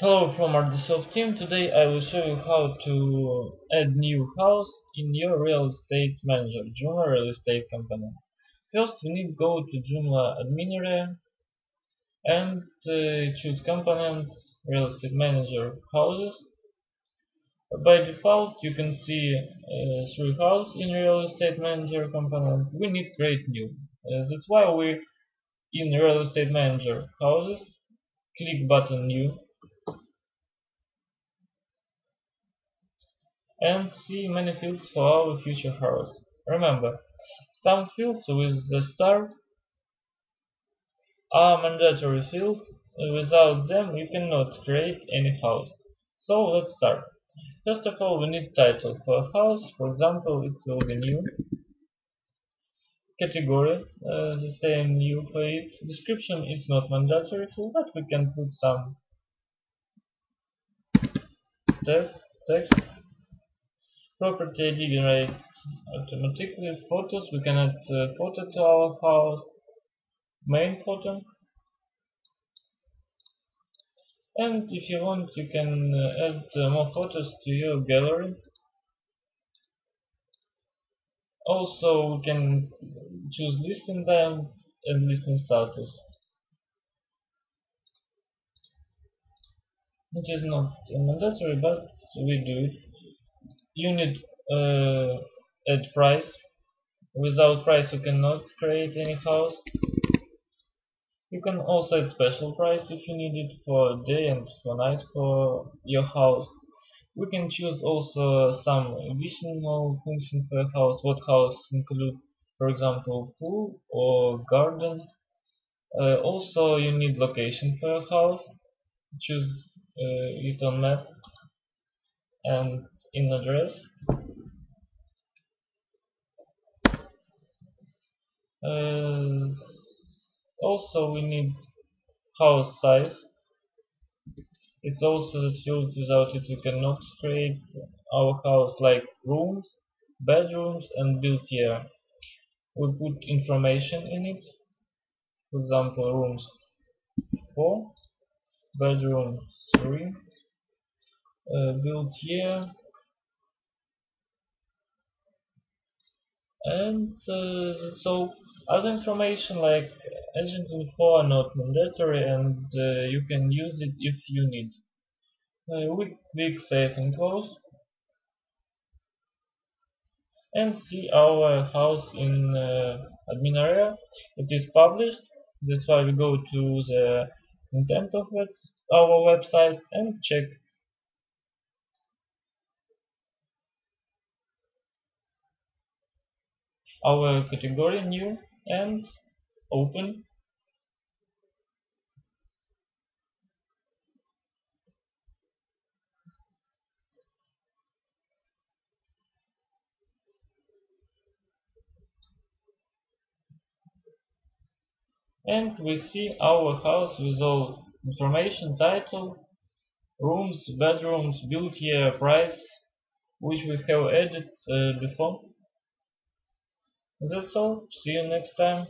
Hello from Ordasoft team. Today I will show you how to add new house in your real estate manager, Joomla real estate component. First we need to go to Joomla admin area and uh, choose components, real estate manager, houses. By default you can see uh, three houses in real estate manager component. We need create new. Uh, that's why we in real estate manager houses click button new and see many fields for our future house. Remember, some fields with the star are mandatory fields. Without them, you cannot create any house. So let's start. First of all, we need title for a house. For example, it will be new. Category, uh, the same new for it. Description is not mandatory but we can put some text. text property generate automatically photos. We can add uh, photo to our house. Main photo. And if you want you can uh, add uh, more photos to your gallery. Also we can choose listing them and listing status. It is not mandatory but we do it you need uh, add price. Without price you cannot create any house. You can also add special price if you need it for day and for night for your house. We can choose also some additional function for a house. What house include for example pool or garden. Uh, also you need location for a house. Choose uh, it on map. And in address uh, also we need house size. It's also the field without it we cannot create our house like rooms bedrooms and built year we put information in it. For example rooms 4 bedroom 3 uh, built year and uh, so other information like agent info are not mandatory and uh, you can use it if you need. Uh, we click save and close and see our house in uh, admin area. It is published. That's why we go to the intent of our website and check our category new and open. And we see our house with all information title rooms bedrooms built year price which we have added uh, before that's all see you next time